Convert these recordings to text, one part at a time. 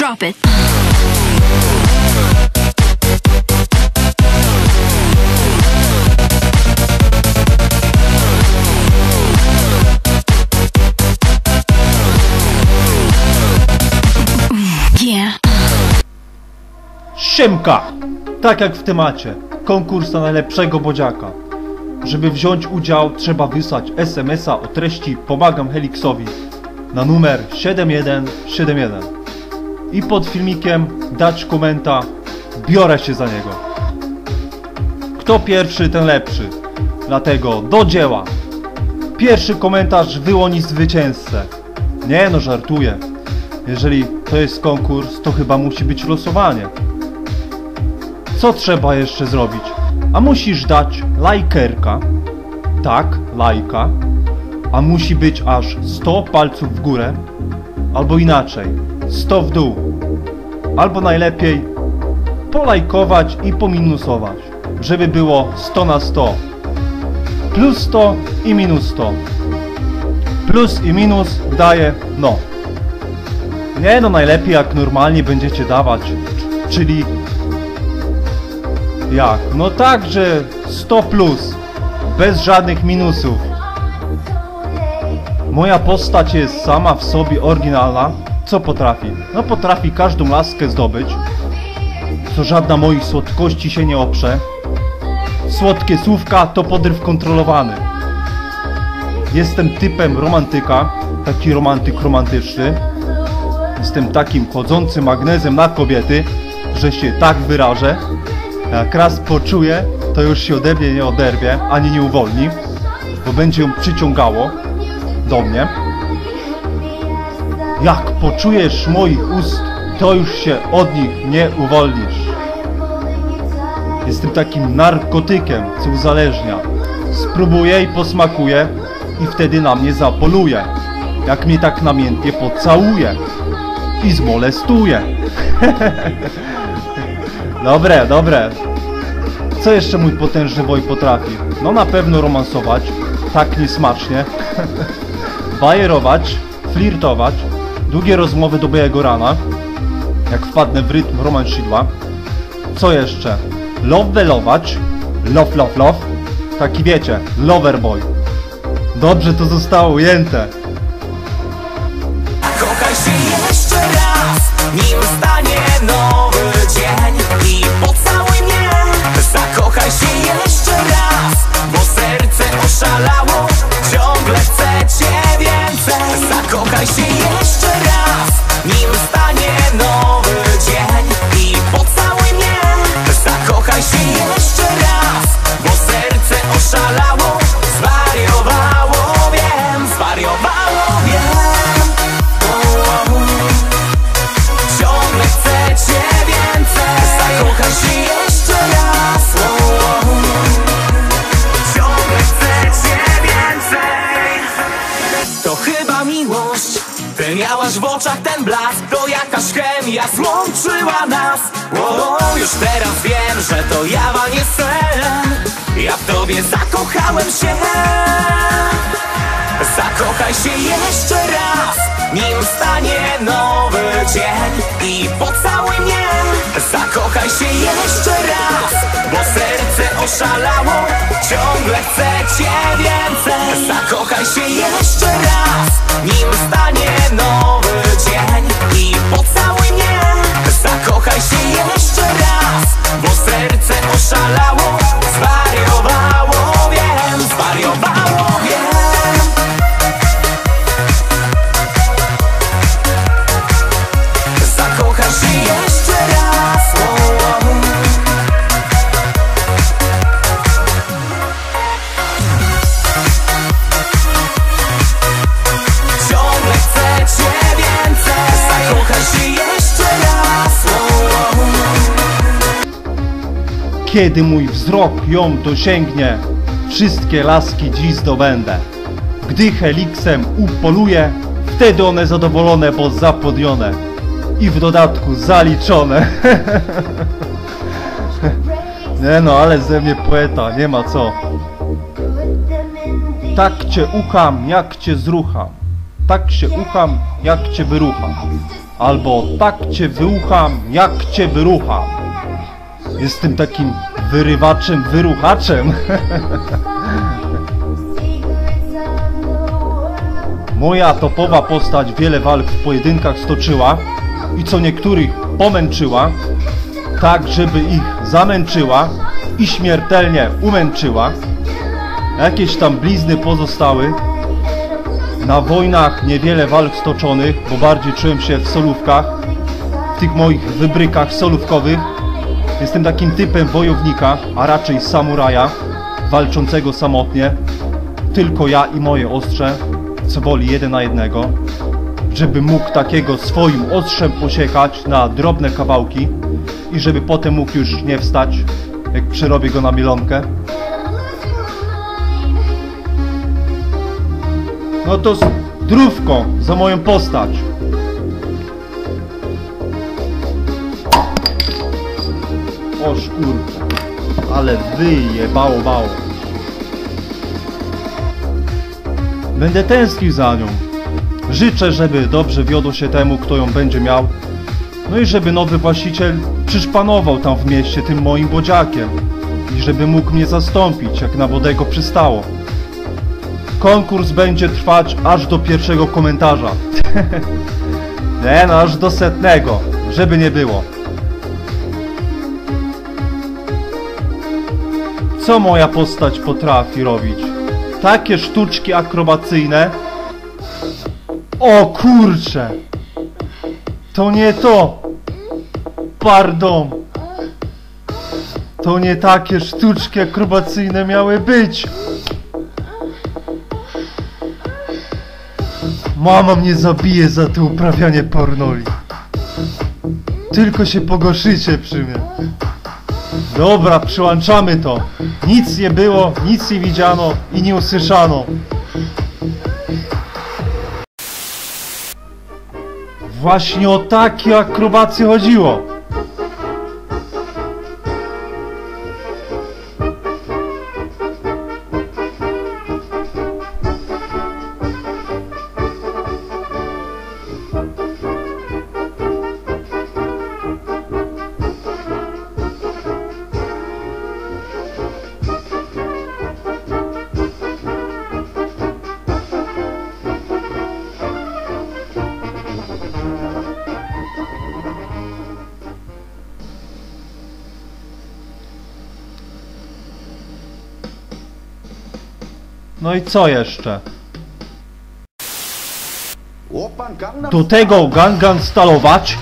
Drop it. Yeah. Tak jak w temacie, konkurs na najlepszego bodziaka. Żeby wziąć udział trzeba wysłać SMS-a o treści Pomagam Helixowi na numer 7171 i pod filmikiem dać komenta Biorę się za niego. Kto pierwszy ten lepszy. Dlatego do dzieła. Pierwszy komentarz wyłoni zwycięzcę. Nie no, żartuję. Jeżeli to jest konkurs, to chyba musi być losowanie. Co trzeba jeszcze zrobić? A musisz dać lajkerka. Tak, lajka. A musi być aż 100 palców w górę. Albo inaczej, 100 w dół. Albo najlepiej polajkować i pominusować, żeby było 100 na 100. Plus 100 i minus 100. Plus i minus daje no. Nie no, najlepiej jak normalnie będziecie dawać. Czyli jak? No tak, że 100 plus. Bez żadnych minusów. Moja postać jest sama w sobie oryginalna. Co potrafi? No potrafi każdą laskę zdobyć. Co żadna moich słodkości się nie oprze. Słodkie słówka to podryw kontrolowany. Jestem typem romantyka. Taki romantyk romantyczny. Jestem takim chodzącym magnezem na kobiety, że się tak wyrażę. Jak raz poczuję, to już się ode mnie nie oderwie, ani nie uwolni, bo będzie ją przyciągało do mnie. Jak poczujesz moich ust, to już się od nich nie uwolnisz. Jestem takim narkotykiem, co uzależnia. Spróbuję i posmakuję i wtedy na mnie zapoluje. Jak mnie tak namiętnie pocałuje i zmolestuje. dobre, dobre. Co jeszcze mój potężny woj potrafi? No na pewno romansować, tak niesmacznie. Bajerować, flirtować, długie rozmowy do białego rana, jak wpadnę w rytm romansidła. Co jeszcze? Lovelować, love, love, love. Taki wiecie, loverboy. Dobrze to zostało ujęte. Kochaj się jeszcze raz, nim stanie nowy dzień I pocałuj mnie, zakochaj się jeszcze raz Bo serce oszalało, Zakochaj się jeszcze To chyba miłość. Ty miałaś w oczach ten blask To jakaś chemia złączyła nas. O, Już teraz wiem, że to jawa nie sen. Ja w tobie zakochałem się. Zakochaj się jeszcze raz, nim stanie nowy dzień. I pocałuj mnie, zakochaj się jeszcze raz Bo serce oszalało, ciągle chce cię więcej. Zakochaj się jeszcze raz, nim stanie nowy dzień. I pocałuj mnie, zakochaj się jeszcze raz Bo serce oszalało, zwariowało, Kiedy mój wzrok ją dosięgnie, wszystkie laski dziś zdobędę. Gdy heliksem upoluję, wtedy one zadowolone, bo zapodjone. I w dodatku zaliczone. nie no, ale ze mnie poeta, nie ma co. Tak cię ucham, jak cię zrucham. tak się ucham, jak cię wyrucham. Albo tak cię wyucham, jak cię wyrucham. Jestem takim wyrywaczem, wyruchaczem. Moja topowa postać wiele walk w pojedynkach stoczyła i co niektórych pomęczyła, tak żeby ich zamęczyła i śmiertelnie umęczyła. Jakieś tam blizny pozostały. Na wojnach niewiele walk stoczonych, bo bardziej czułem się w solówkach, w tych moich wybrykach solówkowych. Jestem takim typem wojownika, a raczej samuraja, walczącego samotnie. Tylko ja i moje ostrze, co woli jeden na jednego. Żeby mógł takiego swoim ostrzem posiekać na drobne kawałki i żeby potem mógł już nie wstać, jak przerobię go na milonkę. No to zdrówko za moją postać. O szkurka, ale wyjebało bało. Będę tęsknił za nią. Życzę, żeby dobrze wiodło się temu, kto ją będzie miał. No i żeby nowy właściciel przyszpanował tam w mieście tym moim bodziakiem. I żeby mógł mnie zastąpić, jak na wodego przystało. Konkurs będzie trwać aż do pierwszego komentarza. nie no, aż do setnego, żeby nie było. Co moja postać potrafi robić? Takie sztuczki akrobacyjne. O kurcze! To nie to! Pardon! To nie takie sztuczki akrobacyjne miały być! Mama mnie zabije za to uprawianie pornoli. Tylko się pogorszycie przy mnie. Dobra, przyłączamy to. Nic nie było, nic nie widziano i nie usłyszano. Właśnie o takie akrobacje chodziło. No i co jeszcze? Do tego Gangan stalować?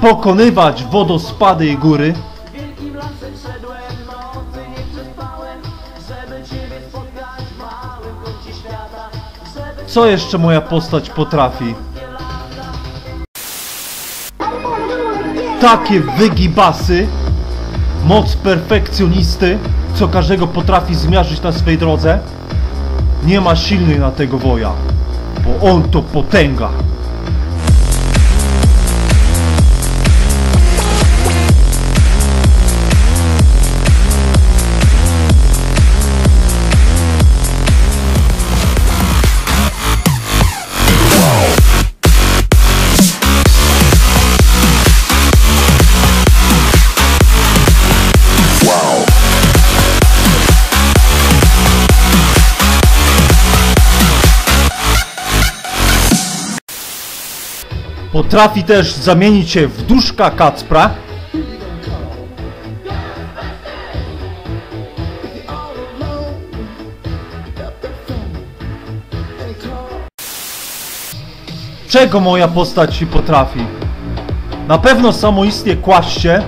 Pokonywać wodospady i góry? Co jeszcze moja postać potrafi? Takie wygibasy, moc perfekcjonisty, co każdego potrafi zmiażdżyć na swej drodze. Nie ma silnej na tego woja, bo on to potęga. Potrafi też zamienić się w duszka Kacpra. Czego moja postać potrafi? Na pewno samoistnie kłaść się,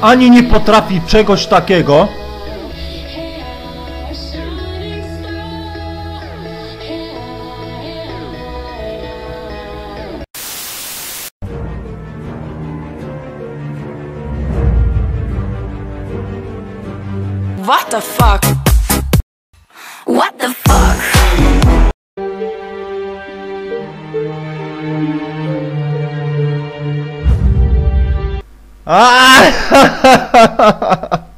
ani nie potrafi czegoś takiego, Ah!